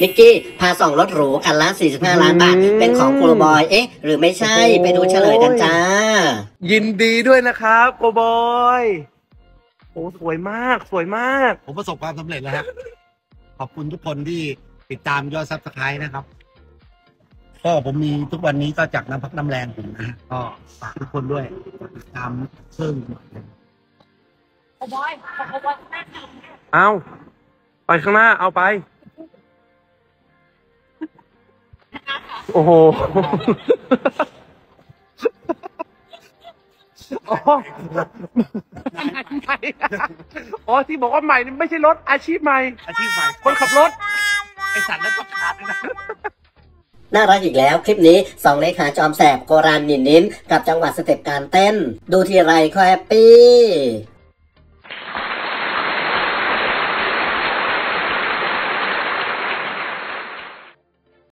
นิกกี้พาส่องรถหรูคันละ 45 ล้านบาทอืมเป็นของโกบอย เอ๊ะ หรือไม่ใช่โอ้โหไปดูเฉลยกันจ้า ยินดีด้วยนะครับโกบอยโอ้สวยมาก สวยมาก ผมประสบความสำเร็จแล้วฮะ ขอบคุณทุกคนที่ติดตามยอด subscribe นะครับ ก็ผมมีทุกวันนี้ก็จากน้ำพักน้ำแรงผมนะฮะก็ฝากทุกคนด้วยติดตามเพิ่มเอาไปข้างหน้าเอาไป โอ้โหอ๋อใหม่อ๋อที่บอกว่าใหม่นี่ไม่ใช่รถอาชีพใหม่ อาชีพใหม่คนขับรถ ไอสัตว์นั้นก็ขาดเลยนะ น่ารักอีกแล้วคลิปนี้สองเลขาจอมแสบโกรานนินนินกับจังหวัดสเต็ปการเต้น ดูทีไรก็แฮปปี้